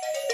you